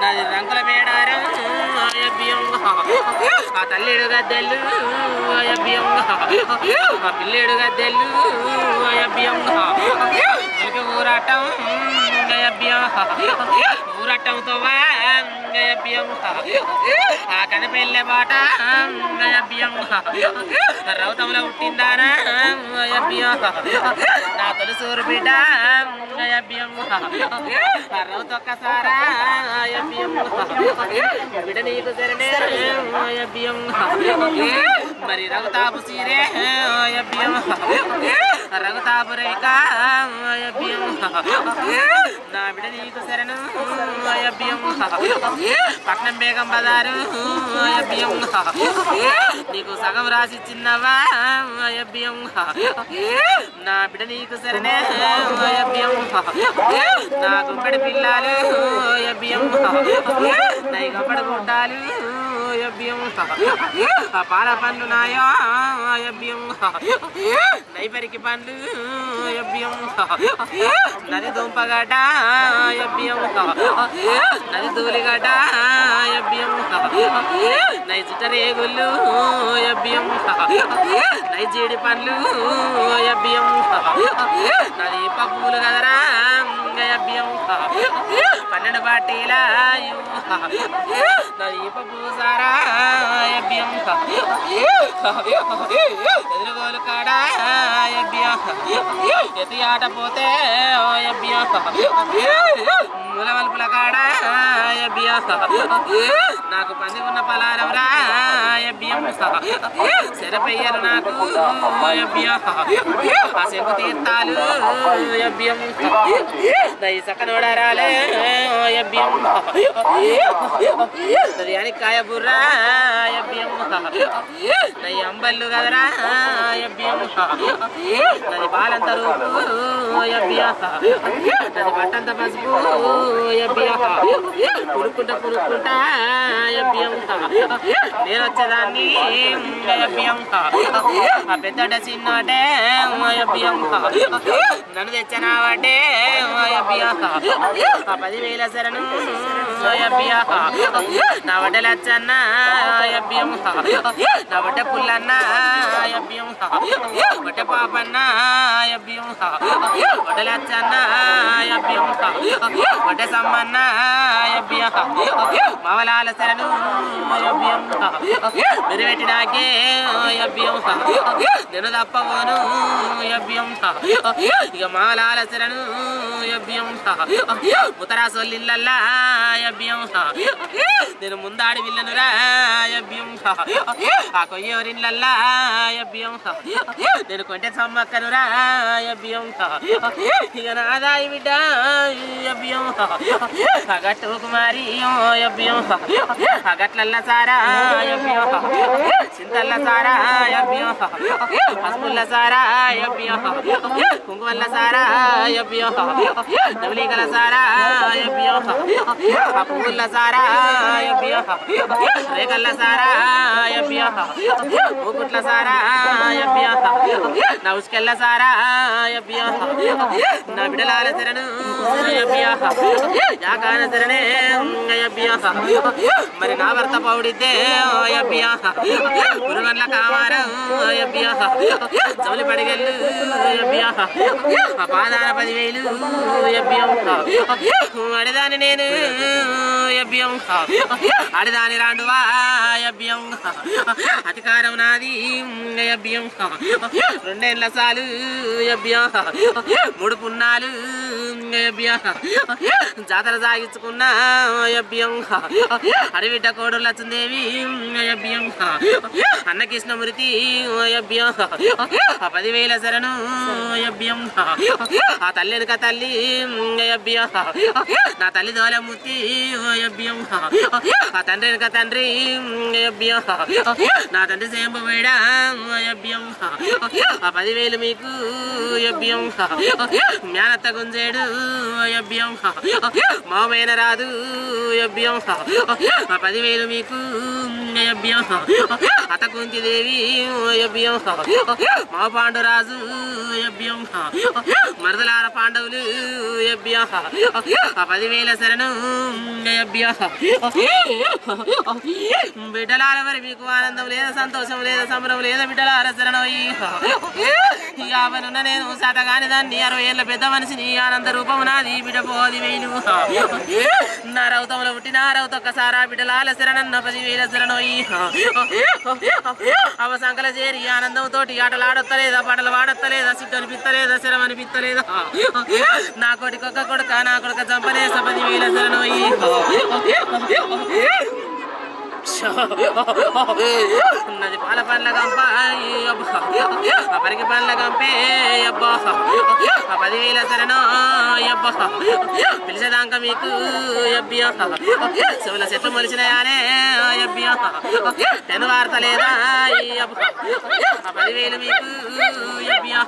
నాది రంకుల మేడారం ఆ తల్లిడు గద్దెలు ఆ పిల్లేడు గద్దెలు ఊరాటం అయ్యబ్బియం ఆ కనపెళ్ళే బాట రౌతంలో పుట్టిందానా Sur bidang. Ya biamlah Parauto kasara ya itu serne ya biamlah Mari ragu tabu sire Ragu tabu reka నా బిడ్డ నీకు శరణు. అయ్యబ్బియం పట్నం బేగం బదారు అయ్యబ్బియం నీకు సగం రాసి చిన్నవా అయ్యబ్బియం నా బిడ నీకు సరనే అయ్యబ్బియం నా గుంపెడి పిల్లలు. అయ్యబ్బియం నై గంపడి గుడ్డాలు ఆ పాల పండ్లు నాయో అయ్యబ్బియం నైపరికి పండ్లు అయ్యబ్బియం నది దుంపగడ్డ అయ్యబ్బియం నది దూలిగడ్డ అయ్యబ్బియం నై చుట్టరేగుళ్ళు అయ్యబ్బియం నై జీడి పండ్లు అయ్యబ్బియం నది పప్పులు కదరా పన్నెండు బాటీలా నది పప్పు ఎదురుగోలు కాడా అయ్యబ్బియం ఎత్తి ఆట పోతే అయ్యబ్బియం మూల మలుపుల కాడా అయ్యబ్బియం నాకు పంది ఉన్న పలారవరా అయ్యబ్బియం నాకు. అయ్యబ్బియం ఆ శంకు తీర్థాలు. దయ దై సకనోడరాలే కాయ బుర్రా. దయ అంబల్లు కదరా. దాని బాలంత రూపు. దాని నది బట్టంత పసుపు అయ్యబ్బియం పురుక్కుంటా పురుక్కుంటా అయ్యబ్బియం నేను వచ్చేదాన్ని అయ్యబ్బియం ఆ పెద్దట చిన్నటే అయ్యబ్బియం నన్ను తెచ్చనావటే అయ్యబ్బియం ఆ పదివేల శరణు అయ్యబ్బియం నా వడ్డ లచ్చన్న నా వడ్డ పుల్లన్నా ඔබට පාපන්නාය බියුම්හ ඔබට ලැච්චන්නාය බියුම්හ ඔබට සම්මන්නාය බියහ මවලාල සරණු අය බියුම්හ මෙරවැටිනාගේ අය බියුම්හ నేను తప్పవను అయ్యబ్బియం ఇక మావలాల శరణు అయ్యబ్బియం ముతరా సొల్లిల్లల్లా యభ్యం నేను ముందాడి విల్లనురా యభ్యం ఆ కొయ్యోరిల్లల్లా యభ్యం నేను కొంటే సమ్మక్కనురా యభ్యం ఇక నాదాయి బిడ్డ యభ్యం అగట్టు కుమారి యభ్యం అగట్లల్లా సారా యభ్యం చింతల్ల సారా అయ్యబ్బియం పసుపుల్ల సారా అయ్యబ్బియం కుంకుమల్ల సారా అయ్యబ్బియం నవలీగల సారా అయ్యబ్బియం ఆ పువ్వుల్ల సారా అయ్యబ్బియం రేగల్ల సారా అయ్యబ్బియం మూకుట్ల సారా అయ్యబ్బియం నా ఉసుకెళ్ళ సారా అయ్యబ్బియం నా బిడలాల తెరను అయ్యబ్బియం యాకాన తెరనే అయ్యబ్బియం మరి నా భర్త పౌడిద్దే అయ్యబ్బియం పురుగన్ల కావారం అయ్యబ్బియం జౌలి పడిగెళ్ళు అయ్యబ్బియం పదివేలు అడిదాని నేను అయ్యబ్బియం అడిదాని రాండువా అయ్యబ్బియం అధికారం నాది అయ్యబ్బియం రెండేళ్ళ సాలు అయ్యబ్బియం మూడు పున్నాలు జాతర సాగించుకున్నా అయ్యబ్బియం అడవిడ్డ కోడలు లచ్చుందేవి అయ్యబ్బియం అన్నకృష్ణమృతి ఓయభ్యం అయ్యబ్బియం ఆ పదివేల శరణు అయ్యబ్బియం ఆ తల్లి ఎనుక తల్లి అయ్యబ్బియం నా తల్లి దోలమూర్తి అయ్యబ్బియం ఆ తండ్రి ఎనుక తండ్రి అయ్యబ్బియం నా తండ్రి సేంబవేడా అయ్యబ్బియం ఆ పదివేలు మీకు అయ్యబ్బియం మేనత్త గుంజేడు అభ్యం మామైన రాదు అభ్యం పదివేలు మీకు అభ్యం అతకుంతి యభ్యం అభ్యం మా పాండురాజు యభ్యం మరదలార పాండవులు అభ్యం పదివేల శరణు యభ్య బిడ్డలార మరి మీకు ఆనందం లేదా సంతోషం లేదా సంబరం లేదా బిడ్డలార శరణోయి నేను సతగాని దాన్ని అరవై ఏళ్ళ పెద్ద మనిషిని. ఆనంద రూపము నాది బిడ్డ పోది వేలు నా రౌతంలో పుట్టిన రౌతొక్కసారా బిడ్డలాల శరణన్న పదివేల శరణోయి. అవ సంకల చేరి ఆనందంతో ఆటలాడొత్తలేదా పాటలు వాడొత్తలేదా సిట్టు అనిపిస్తలేదా శరం అనిపిస్తలేదా నా కొడుకొక్క కొడుక నా కొడుక చంపలేస పదివేల శరణోయి. ఉన్నది పాల పండ్ల గంప అబ్బా పరికి పండ్ల గంపే అబ్బా ఆ పదివేల శరణో అబ్బా పిలిచేదాక మీకు అబ్బియా శివుల చెట్లు మొలిచినాయానే అబ్బియా పెను వార్త లేదా అబ్బా ఆ పదివేలు మీకు అబ్బియా